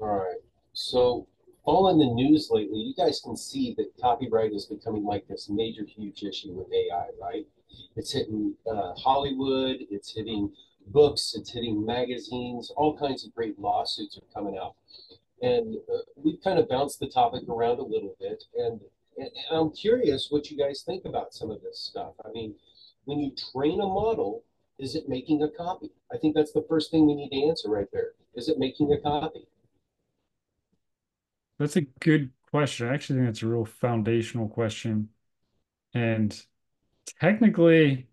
All right. So, following the news lately, you guys can see that copyright is becoming like this major, huge issue with AI, right? It's hitting uh, Hollywood, it's hitting books, it's hitting magazines, all kinds of great lawsuits are coming out. And uh, we've kind of bounced the topic around a little bit. And, and I'm curious what you guys think about some of this stuff. I mean, when you train a model, is it making a copy? I think that's the first thing we need to answer right there. Is it making a copy? That's a good question. I actually think that's a real foundational question. And technically,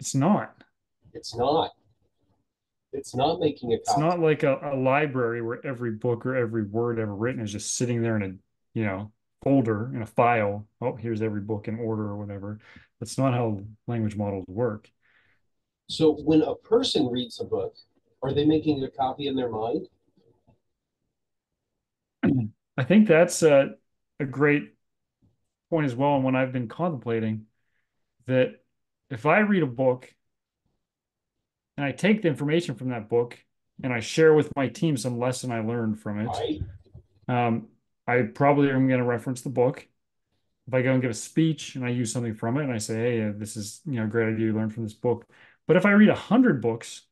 it's not. It's not. It's not making a copy. It's not like a, a library where every book or every word ever written is just sitting there in a, you know, folder in a file. Oh, here's every book in order or whatever. That's not how language models work. So when a person reads a book, are they making a copy in their mind? I think that's a, a great point as well. And when I've been contemplating that if I read a book and I take the information from that book and I share with my team some lesson I learned from it, Right. um, I probably am going to reference the book. If I go and give a speech and I use something from it and I say, hey, uh, this is you know a great idea you learned from this book. But if I read a hundred books,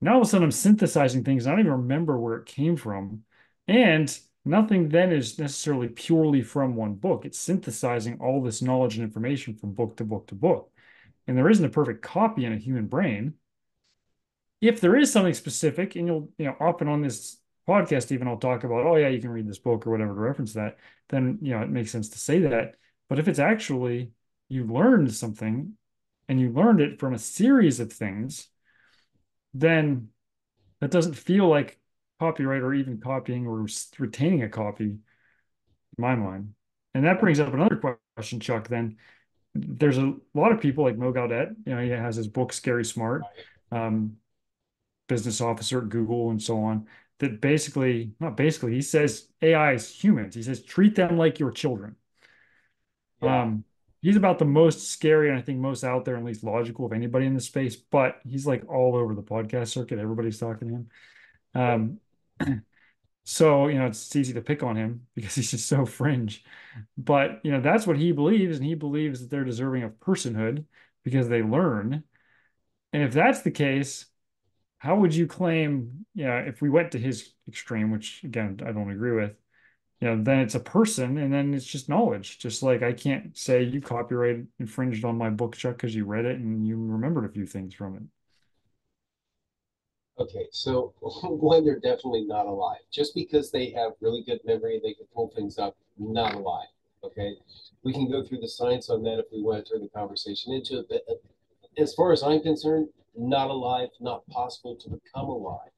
now all of a sudden I'm synthesizing things. I don't even remember where it came from. And nothing then is necessarily purely from one book. It's synthesizing all this knowledge and information from book to book to book. And there isn't a perfect copy in a human brain. If there is something specific, and you'll, you know, often on this podcast, even I'll talk about, oh, yeah, you can read this book or whatever to reference that, then, you know, it makes sense to say that. But if it's actually you learned something and you learned it from a series of things, then that doesn't feel like copyright or even copying or retaining a copy in my mind. And that brings up another question, Chuck. Then there's a lot of people like Mo Gawdat, you know, he has his book Scary Smart, um, business officer at Google and so on, that basically, not basically, he says AI is humans. He says treat them like your children. Yeah. Um, he's about the most scary and I think most out there and least logical of anybody in the space, but he's like all over the podcast circuit. Everybody's talking to him. Um, so you know it's easy to pick on him because he's just so fringe. But you know that's what he believes and he believes that they're deserving of personhood because they learn. And if that's the case how would you claim yeah if we went to his extreme which again i don't agree with you know then it's a person and then it's just knowledge. Just like i can't say you copyright infringed on my book chuck because you read it and you remembered a few things from it Okay, so one, they're definitely not alive. Just because they have really good memory, they can pull things up, not alive. Okay, we can go through the science on that if we want to turn the conversation into it. But as far as I'm concerned, not alive, not possible to become alive.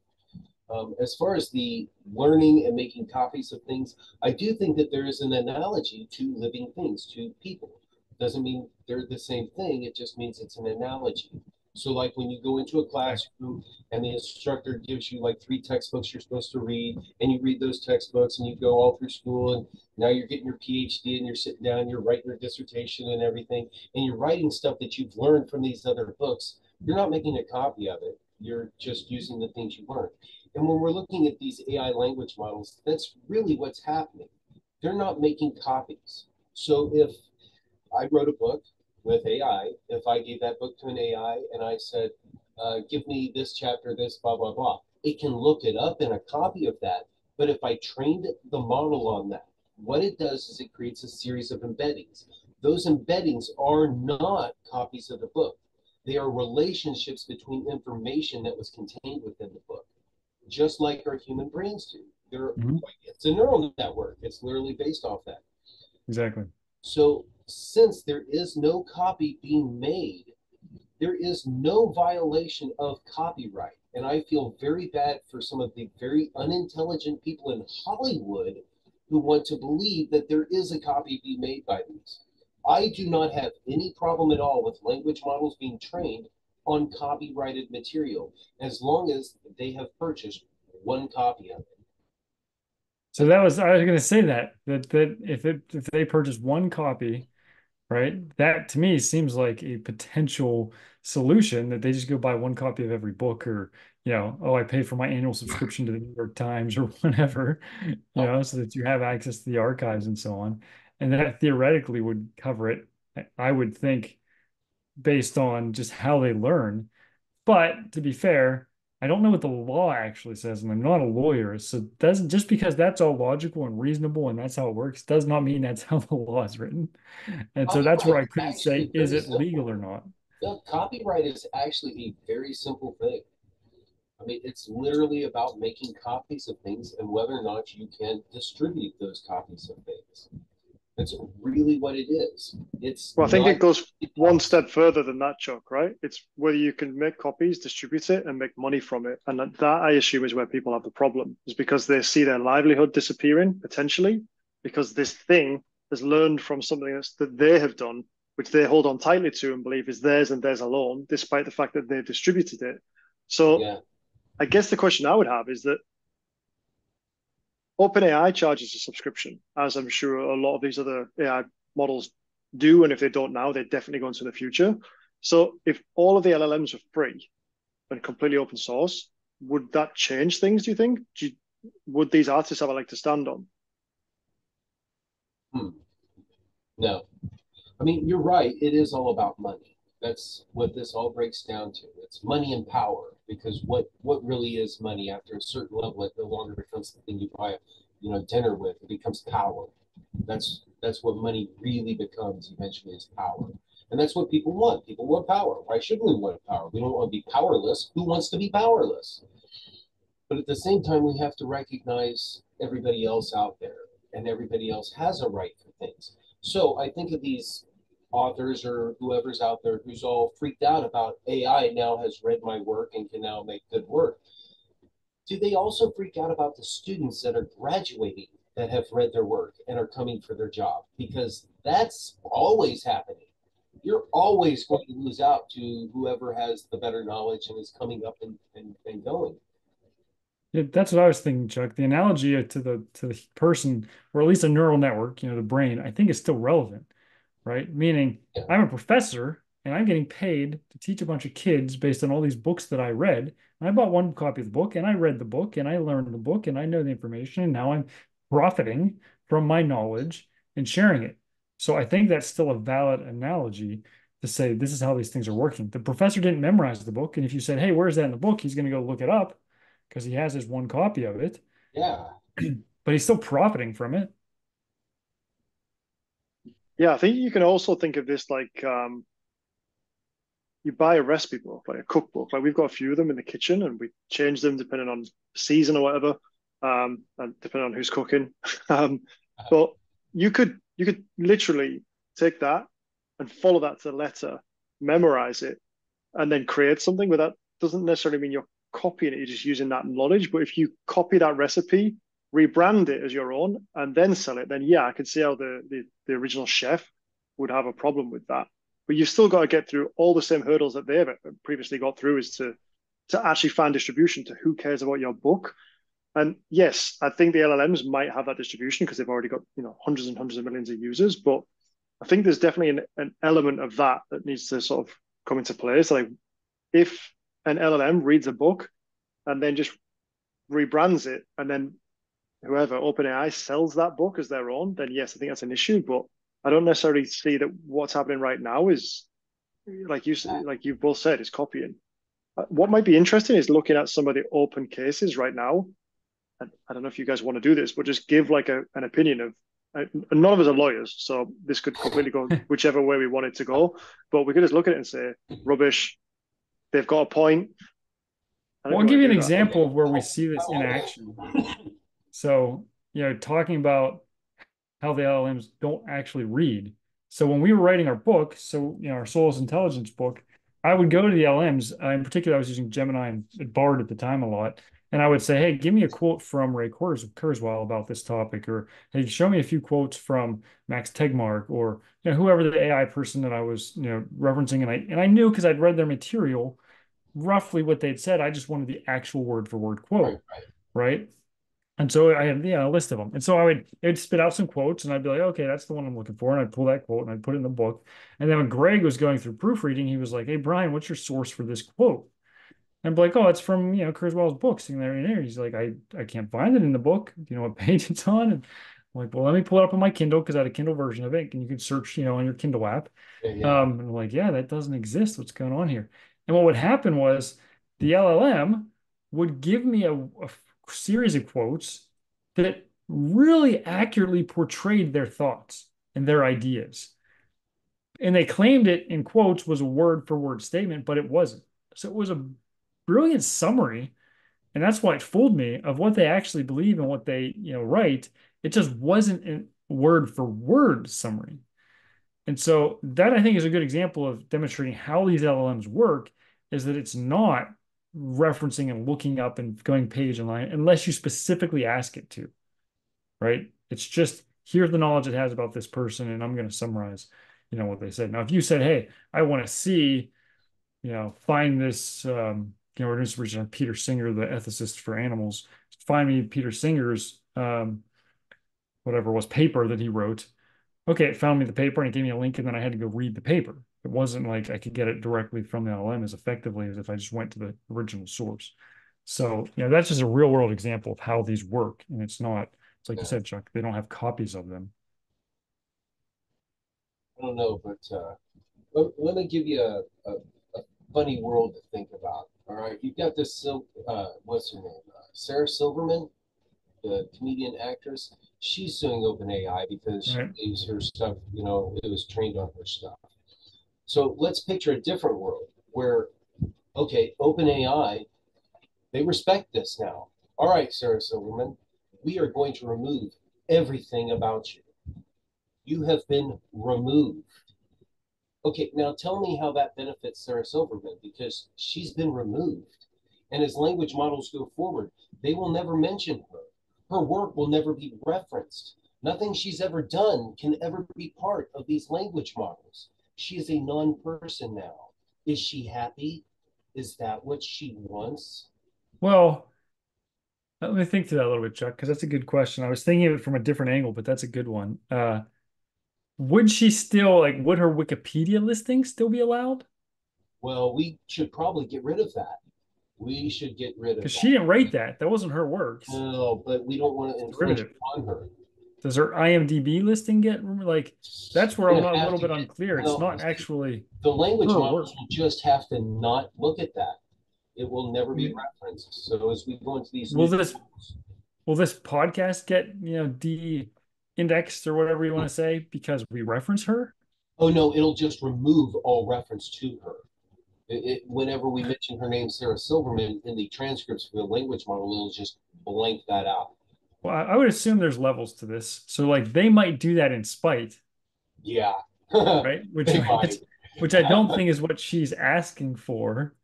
Um, as far as the learning and making copies of things, I do think that there is an analogy to living things, to people. Doesn't mean they're the same thing, it just means it's an analogy. So like when you go into a classroom and the instructor gives you like three textbooks you're supposed to read, and you read those textbooks and you go all through school and now you're getting your PhD and you're sitting down, you're writing your dissertation and everything, and you're writing stuff that you've learned from these other books. You're not making a copy of it. You're just using the things you learned. And when we're looking at these AI language models, that's really what's happening. They're not making copies. So if I wrote a book with AI, if I gave that book to an AI and I said, uh, give me this chapter, this, blah, blah, blah, it can look it up in a copy of that. But if I trained the model on that, what it does is it creates a series of embeddings. Those embeddings are not copies of the book. They are relationships between information that was contained within the book, just like our human brains do. They're, mm-hmm. It's a neural network. It's literally based off that. Exactly. So since there is no copy being made, there is no violation of copyright. And I feel very bad for some of the very unintelligent people in Hollywood who want to believe that there is a copy being made by these. I do not have any problem at all with language models being trained on copyrighted material as long as they have purchased one copy of it. So that was I was going to say that that that if it if they purchase one copy right? That to me seems like a potential solution that they just go buy one copy of every book or, you know, oh, I pay for my annual subscription to the New York Times or whatever, you know, so that you have access to the archives and so on. And that theoretically would cover it, I would think, based on just how they learn. But to be fair, I don't know what the law actually says, and I'm not a lawyer. So doesn't just because that's all logical and reasonable and that's how it works does not mean that's how the law is written. And so that's where I couldn't say is it simple. legal or not. No, copyright is actually a very simple thing. I mean, it's literally about making copies of things and whether or not you can distribute those copies of things. That's really what it is. It's Well, I think it goes one step further than that, Chuck, right? It's whether you can make copies, distribute it, and make money from it. And that, I assume, is where people have the problem, is because they see their livelihood disappearing potentially because this thing has learned from something else that they have done, which they hold on tightly to and believe is theirs and theirs alone, despite the fact that they've distributed it. So Yeah, I guess the question I would have is that OpenAI charges a subscription, as I'm sure a lot of these other AI models do. And if they don't now, they're definitely going to in the future. So if all of the LLMs are free and completely open source, would that change things, do you think? Do you, would these artists have a leg to stand on? Hmm. no. I mean, you're right. It is all about money. That's what this all breaks down to. It's money and power. Because what what really is money after a certain level, it no longer becomes the thing you buy, you know, dinner with. It becomes power. That's that's what money really becomes eventually is power. And that's what people want. People want power. Why shouldn't we want power? We don't want to be powerless. Who wants to be powerless? But at the same time, we have to recognize everybody else out there, and everybody else has a right for things. So I think of these authors or whoever's out there who's all freaked out about AI now has read my work and can now make good work. Do they also freak out about the students that are graduating that have read their work and are coming for their job? Because that's always happening. You're always going to lose out to whoever has the better knowledge and is coming up and, and, and going. Yeah, that's what I was thinking, Chuck. The analogy to the to the person, or at least a neural network, you know, the brain, I think is still relevant, right? Meaning. I'm a professor and I'm getting paid to teach a bunch of kids based on all these books that I read. And I bought one copy of the book and I read the book and I learned the book and I know the information and now I'm profiting from my knowledge and sharing it. So I think that's still a valid analogy to say this is how these things are working. The professor didn't memorize the book, and if you said, "Hey, where's that in the book?" He's going to go look it up because he has his one copy of it, Yeah. but he's still profiting from it. Yeah, I think you can also think of this like um, you buy a recipe book, like a cookbook. Like we've got a few of them in the kitchen, and we change them depending on season or whatever, um, and depending on who's cooking. um, but you could you could literally take that and follow that to the letter, memorize it, and then create something. But that doesn't necessarily mean you're copying it; you're just using that knowledge. But if you copy that recipe, rebrand it as your own, and then sell it, then yeah, I can see how the the, the original chef would have a problem with that. But you've still got to get through all the same hurdles that they've previously got through is to to actually find distribution to who cares about your book. And yes i think the llms might have that distribution because they've already got you know hundreds and hundreds of millions of users but i think there's definitely an, an element of that that needs to sort of come into place like if an llm reads a book and then just rebrands it and then whoever openai sells that book as their own then yes i think that's an issue but I don't necessarily see that what's happening right now is like you like you both said is copying. Uh, What might be interesting is looking at some of the open cases right now. And I don't know if you guys want to do this, but just give like a, an opinion of. Uh, none of us are lawyers, so this could completely go whichever way we want it to go. But we could just look at it and say, rubbish. They've got a point. I don't Well, I'll give you an to that. example of where we see this in action. So, you know, talking about how the LLMs don't actually read. So when we were writing our book, so you know, our Soulless Intelligence book, I would go to the LMs. Uh, in particular, I was using Gemini and Bard at the time a lot, and I would say, "Hey, give me a quote from Ray Kurzweil about this topic," or "Hey, show me a few quotes from Max Tegmark," or you know, whoever the AI person that I was you know referencing, and I and I knew because I'd read their material roughly what they'd said. I just wanted the actual word for word quote, Right, right. right? And so I had yeah, a list of them. And so I would it would spit out some quotes and I'd be like, okay, that's the one I'm looking for. And I'd pull that quote and I'd put it in the book. And then when Greg was going through proofreading, he was like, Hey Brian, what's your source for this quote? And I'd be like, oh, it's from you know Kurzweil's books and there and there. He's like, I I can't find it in the book. Do you know what page it's on? And I'm like, well, let me pull it up on my Kindle because I had a Kindle version of it, and you can search, you know, on your Kindle app. Yeah, yeah. Um, and I'm like, yeah, that doesn't exist. What's going on here? And what would happen was the LLM would give me a, a series of quotes that really accurately portrayed their thoughts and their ideas. And they claimed it in quotes was a word for word statement, but it wasn't. So it was a brilliant summary. And that's why it fooled me of what they actually believe and what they, you know, write. It just wasn't a word for word summary. And so that I think is a good example of demonstrating how these LLMs work is that it's not referencing and looking up and going page and line unless you specifically ask it to, right? It's just here's the knowledge it has about this person, and I'm going to summarize, you know, what they said. Now, if you said, hey, I want to see, you know, find this, um, you know, we're doing some on Peter Singer, the ethicist for animals. Find me Peter Singer's, um, whatever was paper that he wrote. Okay, it found me the paper and it gave me a link, and then I had to go read the paper. It wasn't like I could get it directly from the LLM as effectively as if I just went to the original source. So, you know, that's just a real world example of how these work. And it's not, it's like you said, Chuck, they don't have copies of them. I don't know, but uh, let, let me give you a, a, a funny world to think about. All right, you've got this Sil- uh, what's her name, uh, Sarah Silverman, the comedian actress. She's suing OpenAI because she Right. believes her stuff, you know, it was trained on her stuff. So let's picture a different world where, okay, OpenAI, they respect this now. All right, Sarah Silverman, we are going to remove everything about you. You have been removed. Okay, now tell me how that benefits Sarah Silverman because she's been removed. And as language models go forward, they will never mention her. Her work will never be referenced. Nothing she's ever done can ever be part of these language models. She is a non person now. Is she happy? Is that what she wants? Well, let me think to that a little bit, Chuck, because that's a good question. I was thinking of it from a different angle, but that's a good one. Uh, would she still like, would her Wikipedia listing still be allowed? Well, we should probably get rid of that. We should get rid of Because she didn't write that. That wasn't her work. No, but we don't want to infringe Derivative. on her. Does her IMDb listing get like that's where I'm a little bit get- unclear. It's no, not actually The language models will just have to not look at that. It will never be Mm. referenced. So as we go into these Will this- tools- will this podcast get, you know, de-indexed or whatever you want to say because we reference her? oh no, it'll just remove all reference to her. It, it, whenever we mention her name, Sarah Silverman, in the transcripts for the language model, it'll just blank that out. Well, I, I would assume there's levels to this. So like they might do that in spite, Yeah. right? Which might. which I don't think is what she's asking for.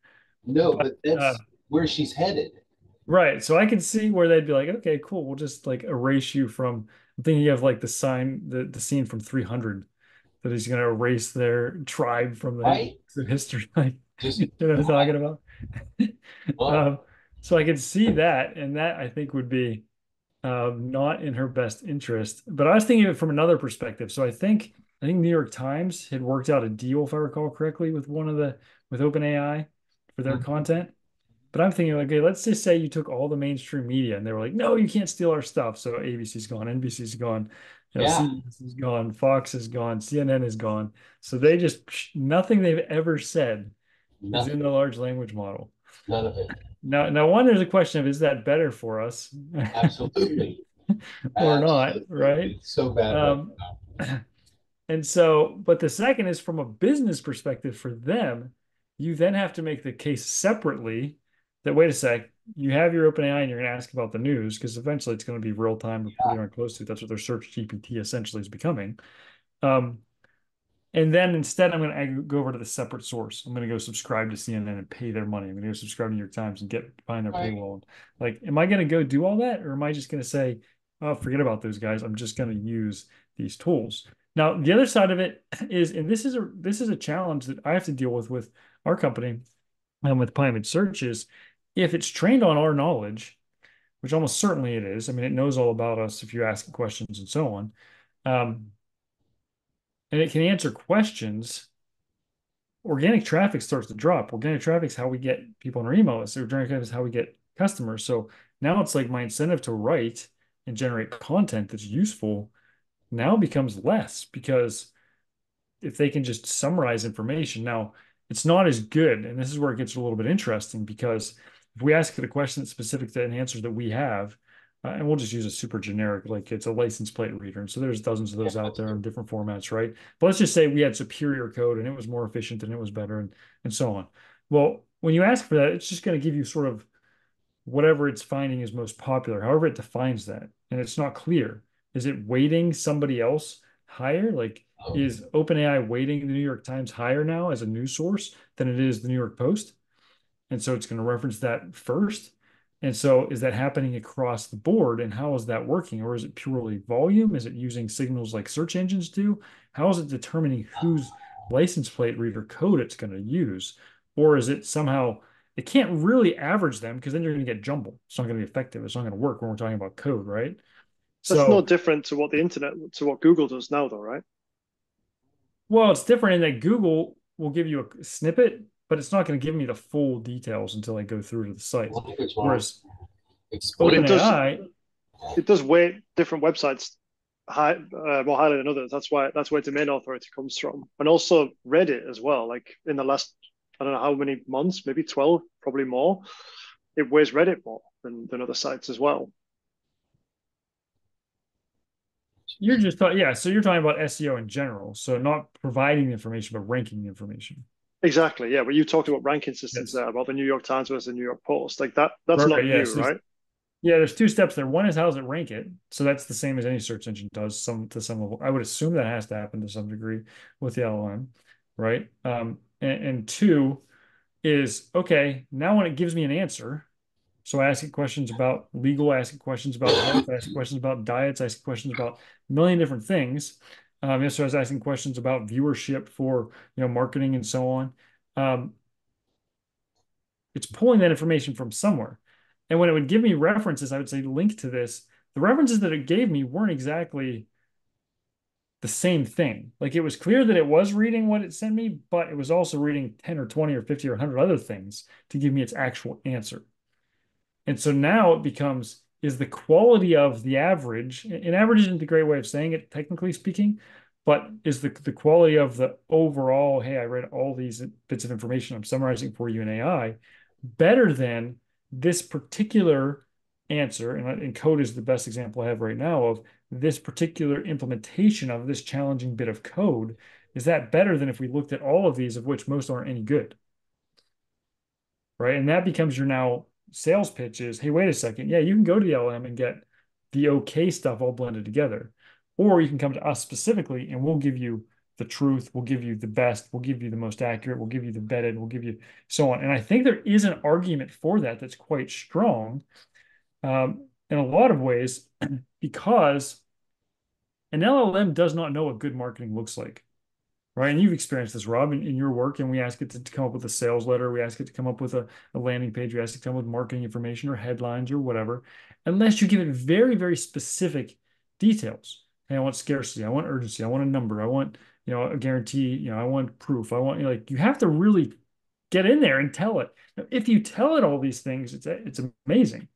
No, but that's uh, where she's headed. Right. So I can see where they'd be like, okay, cool, we'll just like erase you from I'm thinking of like the sign the, the scene from 300 that he's gonna erase their tribe from the Right. the history. Like Just you know what I'm talking about? Um, so I could see that, and that I think would be um, not in her best interest. But I was thinking of it from another perspective. So I think I think New York Times had worked out a deal, if I recall correctly, with one of the with OpenAI for their Mhm. content. But I'm thinking, okay, let's just say you took all the mainstream media and they were like, no, you can't steal our stuff. So ABC's gone, NBC's gone, you know, Yeah. CBS is gone, Fox is gone, CNN is gone. So they just nothing they've ever said is in the large language model. none of it. Now, now one there's a question of is that better for us Absolutely. or not, right? It's so bad. Um. And so, but the second is from a business perspective for them, you then have to make the case separately that wait a sec, you have your open AI and you're going to ask about the news because eventually it's going to be real time or pretty darn close to. That's what their search GPT essentially is becoming. Um, and then instead, I'm going to go over to the separate source. I'm going to go subscribe to CNN and pay their money. I'm going to go subscribe to New York Times and get behind their Right. paywall. Like, am I going to go do all that, or am I just going to say, "Oh, forget about those guys. I'm just going to use these tools." Now, the other side of it is, and this is a this is a challenge that I have to deal with with our company and with PyImage Search is if it's trained on our knowledge, which almost certainly it is. I mean, it knows all about us if you ask questions and so on. Um, and it can answer questions. Organic traffic starts to drop. Organic traffic is how we get people on our email list. Organic traffic is how we get customers. So now it's like my incentive to write and generate content that's useful now becomes less because if they can just summarize information now it's not as good and this is where it gets a little bit interesting because if we ask it a question specific to an answer that we have uh, and we'll just use a super generic like it's a license plate reader and so there's dozens of those out there in different formats right? But let's just say we had superior code and it was more efficient and it was better and and so on. Well when you ask for that it's just going to give you sort of whatever it's finding is most popular however it defines that and it's not clear. Is it weighting somebody else higher? Like oh. is openai weighting the new york times higher now as a news source than it is the new york post? And so it's going to reference that first and so is that happening across the board and how is that working? Or is it purely volume? Is it using signals like search engines do? How is it determining whose license plate reader code it's going to use? Or is it somehow it can't really average them because then you're going to get jumble it's not going to be effective. It's not going to work when we're talking about code right? That's so, no different to what the internet to what google does now though right? Well it's different in that google will give you a snippet but it's not going to give me the full details until I go through to the site. Whereas OpenAI, it, it does weight different websites high, uh, more highly than others. That's why that's where domain authority comes from, and also Reddit as well. Like in the last, I don't know how many months, maybe twelve, probably more. It weighs Reddit more than than other sites as well. You're just talking, yeah. So you're talking about SEO in general. So not providing the information, but ranking the information. Exactly. Yeah. But you talked about ranking systems yes. there about the New York Times versus the New York Post. Like that. That's right, not yeah. new, so right? Yeah. There's two steps there. One is how does it rank it? So that's the same as any search engine does. Some to some level. I would assume that has to happen to some degree with the LLM, right? Um, and, and two is okay. Now when it gives me an answer, so I ask it questions about legal, I ask it questions about health, I ask questions about diets, I ask questions about a million different things. Um, I was asking questions about viewership for you know marketing and so on. Um, it's pulling that information from somewhere. And when it would give me references, I would say link to this. The references that it gave me weren't exactly the same thing. Like it was clear that it was reading what it sent me, but it was also reading 10 or 20 or 50 or 100 other things to give me its actual answer. And so now it becomes is the quality of the average, and average isn't a great way of saying it, technically speaking, but is the, the quality of the overall, hey, I read all these bits of information I'm summarizing for you in AI better than this particular answer, and, and code is the best example I have right now of this particular implementation of this challenging bit of code. Is that better than if we looked at all of these, of which most aren't any good? Right. And that becomes your now sales pitch is, hey, wait a second. Yeah, you can go to the LM and get the okay stuff all blended together. Or you can come to us specifically and we'll give you the truth, we'll give you the best, we'll give you the most accurate, we'll give you the vetted, we'll give you so on. And I think there is an argument for that that's quite strong um, in a lot of ways because an LLM does not know what good marketing looks like right? And you've experienced this, Rob, in, in your work, and we ask it to, to, come up with a sales letter, we ask it to come up with a, a landing page, we ask it to come up with marketing information or headlines or whatever, unless you give it very, very specific details. Hey, I want scarcity, I want urgency, I want a number, I want, you know, a guarantee, you know, I want proof, I want, you know, like, you have to really get in there and tell it. Now, if you tell it all these things, it's it's amazing.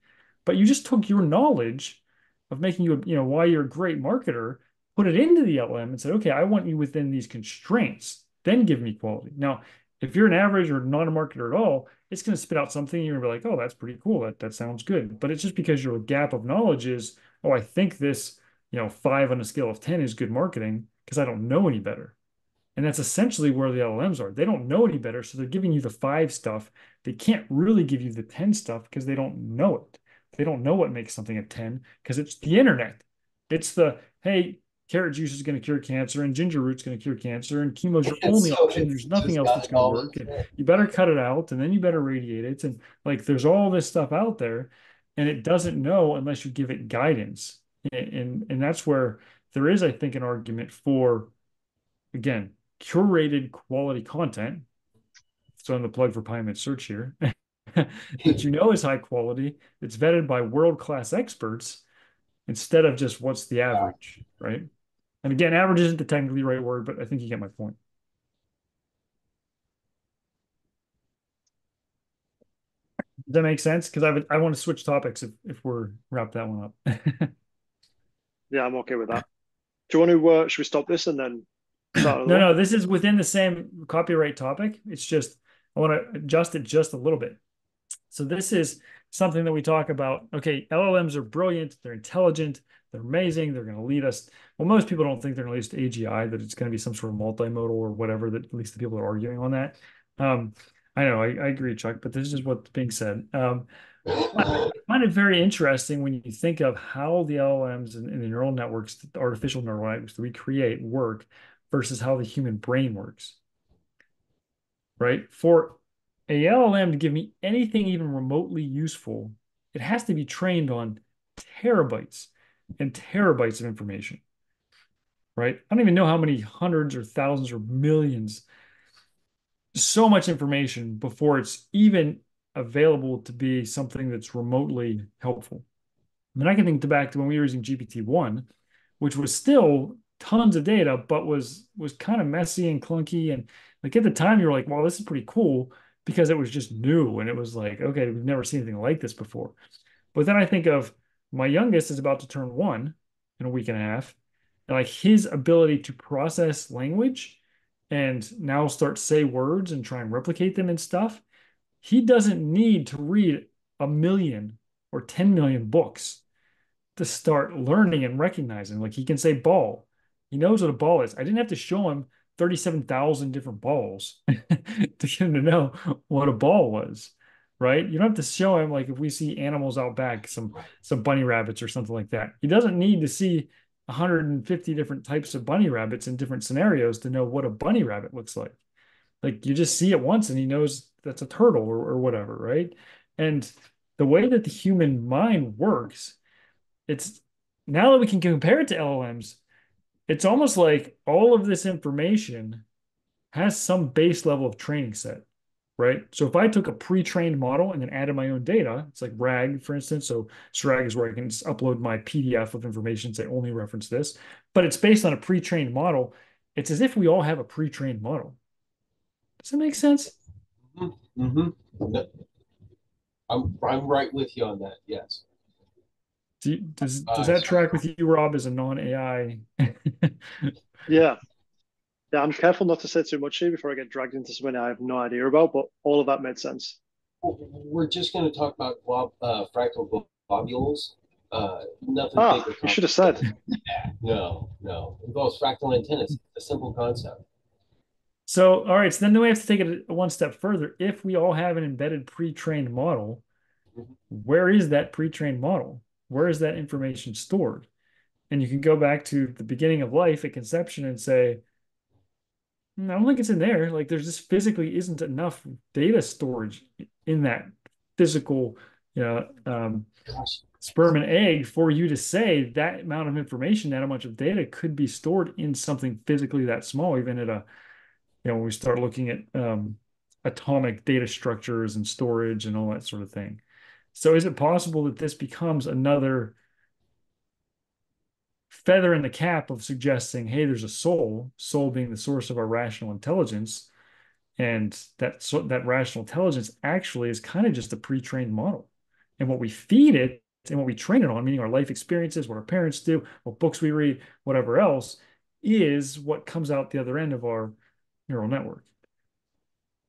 But you just took your knowledge of making you, a, you know, why you're a great marketer put it into the LM and said, okay, I want you within these constraints, then give me quality. Now, if you're an average or not a marketer at all, it's going to spit out something you're going to be like, oh, that's pretty cool. That, that sounds good. But it's just because your gap of knowledge is, oh, I think this, you know, five on a scale of 10 is good marketing because I don't know any better. And that's essentially where the LLMs are. They don't know any better. So they're giving you the five stuff. They can't really give you the 10 stuff because they don't know it. They don't know what makes something a 10 because it's the internet. It's the, hey, carrot juice is going to cure cancer and ginger root's going to cure cancer and chemo's your only so option. there's nothing else that's going to work. and you better cut it out and then you better radiate it and like there's all this stuff out there and it doesn't know unless you give it guidance. And and, and that's where there is i think an argument for again curated quality content. So i'm the plug for PyImage search here. That you know is high quality, it's vetted by world-class experts instead of just what's the average, right? And again, average isn't the technically right word, but I think you get my point. Does that make sense? Because I would, I want to switch topics if, if we're wrap that one up. yeah, I'm okay with that. Do you want to? Uh, should we stop this and then? no, no. This is within the same copyright topic. It's just I want to adjust it just a little bit. So this is something that we talk about. Okay, LLMs are brilliant. They're intelligent. They're amazing. They're going to lead us. Well, most people don't think they're going to lead us to AGI. That it's going to be some sort of multimodal or whatever. That at least the people are arguing on that. Um, I know, I, I agree, Chuck, but this is what's being said. Um, I find it very interesting when you think of how the LLMs and, and, the neural networks, the artificial neural networks that we create work versus how the human brain works. Right? For a LLM to give me anything even remotely useful, it has to be trained on terabytes and terabytes of information. Right? I don't even know how many hundreds or thousands or millions so much information before it's even available to be something that's remotely helpful. I mean, I can think back to when we were using GPT-1, which was still tons of data, but was was kind of messy and clunky. And like at the time, you were like, "Well, this is pretty cool," because it was just new and it was like, "Okay, we've never seen anything like this before." But then I think of my youngest is about to turn one in a week and a half, and like his ability to process language and now start say words and try and replicate them and stuff, he doesn't need to read a million or 10 million books to start learning and recognizing. Like he can say ball. He knows what a ball is. I didn't have to show him 37,000 different balls to get him to know what a ball was. Right. You don't have to show him like if we see animals out back, some some bunny rabbits or something like that. He doesn't need to see 150 different types of bunny rabbits in different scenarios to know what a bunny rabbit looks like. Like you just see it once and he knows that's a turtle or, or whatever, right? And the way that the human mind works, it's now that we can compare it to LLMs, it's almost like all of this information has some base level of training set right? So if I took a pre-trained model and then added my own data, it's like RAG, for instance. So RAG is where I can just upload my PDF of information, say only reference this, but it's based on a pre-trained model. It's as if we all have a pre-trained model. Does that make sense? Mm-hmm. I'm I'm right with you on that. Yes. Do you, does does uh, that track with you, Rob, as a non-AI? yeah, yeah, I'm careful not to say too much here before I get dragged into something I have no idea about, but all of that made sense. We're just going to talk about glob, uh, fractal globules. Uh, nothing ah, you should have said. no, no. It involves fractal antennas. A simple concept. So, all right. So then we have to take it one step further. If we all have an embedded pre-trained model, mm-hmm. where is that pre-trained model? Where is that information stored? And you can go back to the beginning of life at conception and say, I don't think it's in there. Like there's just physically isn't enough data storage in that physical, you know, um, sperm and egg for you to say that amount of information, that much of data could be stored in something physically that small, even at a, you know, when we start looking at um, atomic data structures and storage and all that sort of thing. So is it possible that this becomes another feather in the cap of suggesting, hey, there's a soul, soul being the source of our rational intelligence. And that so that rational intelligence actually is kind of just a pre-trained model. And what we feed it and what we train it on, meaning our life experiences, what our parents do, what books we read, whatever else, is what comes out the other end of our neural network.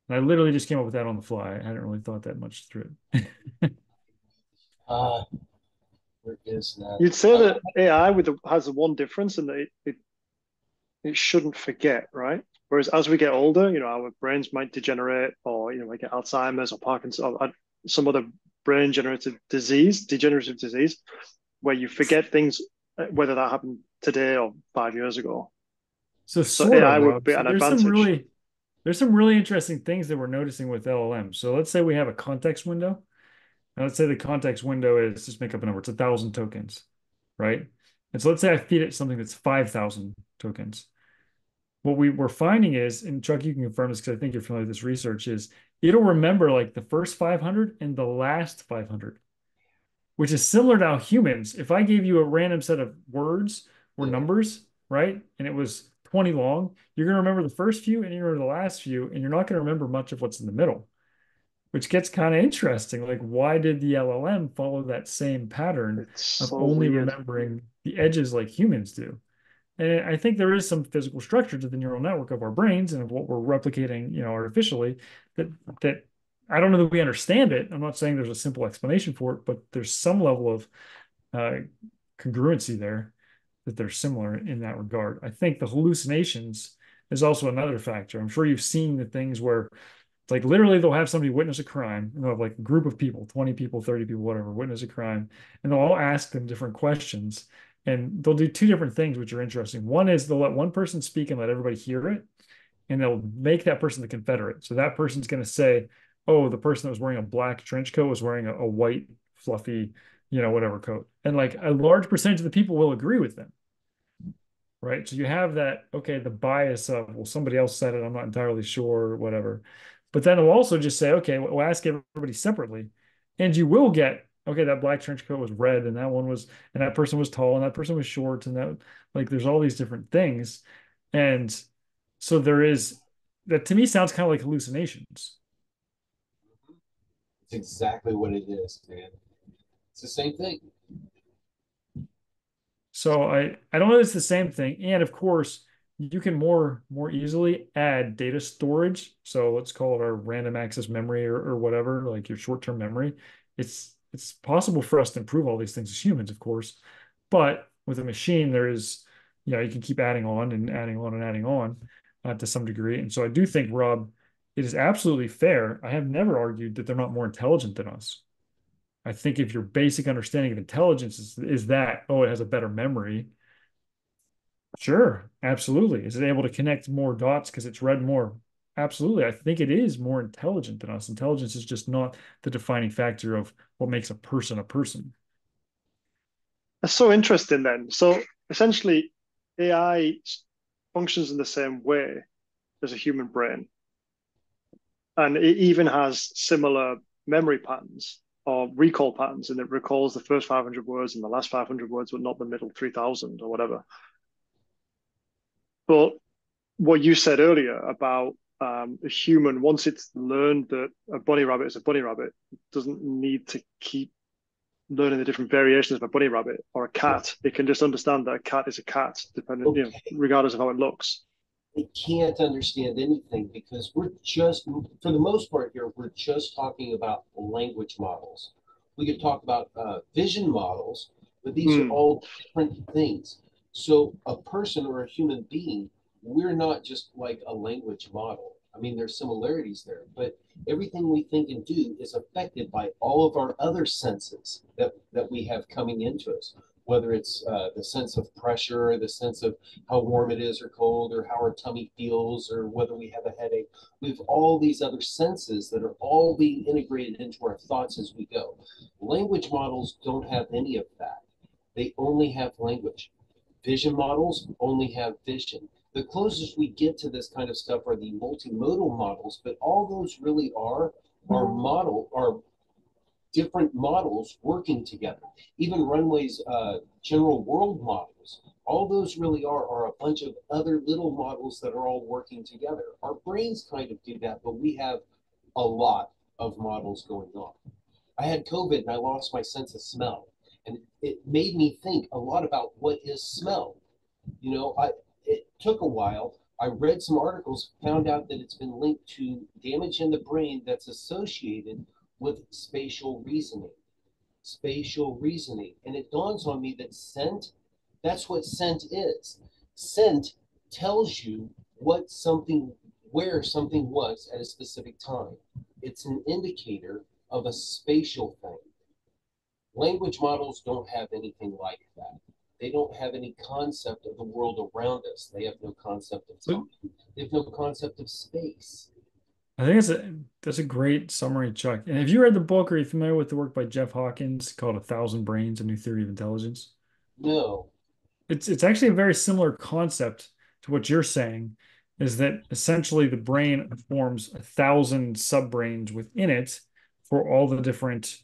And I literally just came up with that on the fly. I hadn't really thought that much through it. uh, is that you'd say that AI with the, has the one difference and that it, it it shouldn't forget, right? Whereas as we get older, you know, our brains might degenerate, or you know, we get Alzheimer's or Parkinson's or some other brain generative disease, degenerative disease, where you forget things, uh, whether that happened today or five years ago. So, so AI would be an there's advantage. Some really, there's some really interesting things that we're noticing with LLM. So let's say we have a context window now let's say the context window is just make up a number, it's a thousand tokens, right? And so let's say I feed it something that's 5,000 tokens. what we were finding is, and Chuck, you can confirm this because I think you're familiar with this research, is it'll remember like the first 500 and the last 500, which is similar to how humans, if I gave you a random set of words or numbers, right, and it was 20 long, you're going to remember the first few and you're going to remember the last few, and you're not going to remember much of what's in the middle, which gets kind of interesting. Like, why did the LLM follow that same pattern It's of so only weird. remembering the edges like humans do? And I think there is some physical structure to the neural network of our brains and of what we're replicating, you know, artificially that that I don't know that we understand it. I'm not saying there's a simple explanation for it, but there's some level of uh, congruency there that they're similar in that regard. I think the hallucinations is also another factor. I'm sure you've seen the things where like literally they'll have somebody witness a crime and they'll have like a group of people 20 people 30 people whatever witness a crime and they'll all ask them different questions and they'll do two different things which are interesting. One is they'll let one person speak and let everybody hear it and they'll make that person the confederate. So that person's going to say oh the person that was wearing a black trench coat was wearing a, a white fluffy you know whatever coat. And like a large percentage of the people will agree with them. Right? So you have that okay the bias of well somebody else said it i'm not entirely sure whatever but then it'll also just say, okay, we'll ask everybody separately. And you will get, okay, that black trench coat was red and that one was, and that person was tall and that person was short and that, like, there's all these different things. And so there is, that to me sounds kind of like hallucinations. It's exactly what it is, man. It's the same thing. So I, I don't know if it's the same thing. And of course, you can more more easily add data storage. So let's call it our random access memory or, or whatever, like your short-term memory. It's it's possible for us to improve all these things as humans, of course. But with a machine, there is, you know, you can keep adding on and adding on and adding on uh, to some degree. And so I do think, Rob, it is absolutely fair. I have never argued that they're not more intelligent than us. I think if your basic understanding of intelligence is, is that, oh, it has a better memory, Sure, absolutely. Is it able to connect more dots because it's read more? Absolutely. I think it is more intelligent than us. Intelligence is just not the defining factor of what makes a person a person. That's so interesting then. So essentially, AI functions in the same way as a human brain. And it even has similar memory patterns or recall patterns, and it recalls the first 500 words and the last 500 words, but not the middle 3000 or whatever. But what you said earlier about um, a human, once it's learned that a bunny rabbit is a bunny rabbit, doesn't need to keep learning the different variations of a bunny rabbit or a cat. It can just understand that a cat is a cat, depending, okay. you know, regardless of how it looks. It can't understand anything because we're just, for the most part here, we're just talking about language models. We could talk about uh, vision models, but these mm. are all different things. So a person or a human being, we're not just like a language model. I mean, there's similarities there, but everything we think and do is affected by all of our other senses that, that we have coming into us, whether it's uh, the sense of pressure, the sense of how warm it is or cold, or how our tummy feels, or whether we have a headache. We have all these other senses that are all being integrated into our thoughts as we go. Language models don't have any of that. They only have language vision models only have vision. The closest we get to this kind of stuff are the multimodal models, but all those really are are model are different models working together. Even Runway's uh, general world models, all those really are are a bunch of other little models that are all working together. Our brains kind of do that, but we have a lot of models going on. I had COVID and I lost my sense of smell and it made me think a lot about what is smell. You know, I it took a while. I read some articles, found out that it's been linked to damage in the brain that's associated with spatial reasoning. Spatial reasoning. And it dawns on me that scent, that's what scent is. Scent tells you what something, where something was at a specific time. It's an indicator of a spatial thing. Language models don't have anything like that. They don't have any concept of the world around us. They have no concept of time. They have no concept of space. I think that's a that's a great summary, Chuck. And have you read the book? Are you familiar with the work by Jeff Hawkins called "A Thousand Brains: A New Theory of Intelligence"? No. It's it's actually a very similar concept to what you're saying, is that essentially the brain forms a thousand subbrains within it for all the different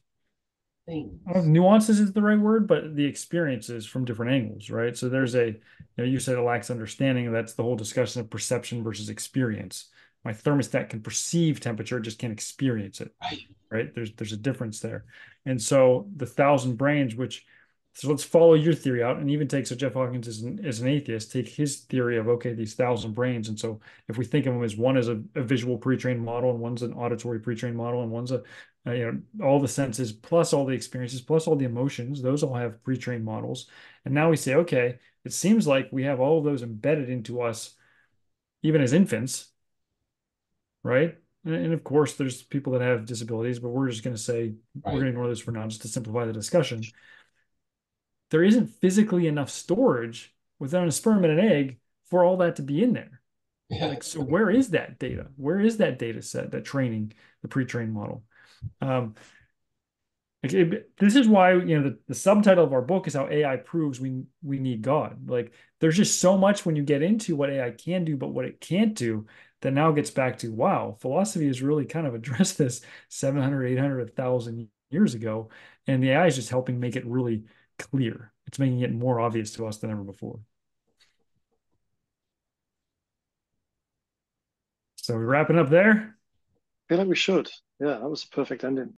Things. I don't know if nuances is the right word, but the experiences from different angles, right? So there's a, you know, you said it lacks understanding. That's the whole discussion of perception versus experience. My thermostat can perceive temperature, just can't experience it, Right. right? There's there's a difference there, and so the thousand brains, which so let's follow your theory out, and even take so Jeff Hawkins is an, is an atheist, take his theory of okay, these thousand brains, and so if we think of them as one as a, a visual pre-trained model, and one's an auditory pre-trained model, and one's a uh, you know all the senses plus all the experiences plus all the emotions those all have pre-trained models. And now we say okay it seems like we have all of those embedded into us even as infants right? And, and of course there's people that have disabilities but we're just going to say we're going to ignore this for now just to simplify the discussion. There isn't physically enough storage within a sperm and an egg for all that to be in there. Yeah. like so where is that data? Where is that data set that training the pre-trained model um it- this is why you know the, the subtitle of our book is how ai proves we we need god. Like there's just so much when you get into what ai can do but what it can't do that now gets back to wow philosophy has really kind of addressed this 700 800 1000 years ago and the ai is just helping make it really clear. It's making it more obvious to us than ever before. So we're wrapping up there feel like we should. Yeah, that was a perfect ending.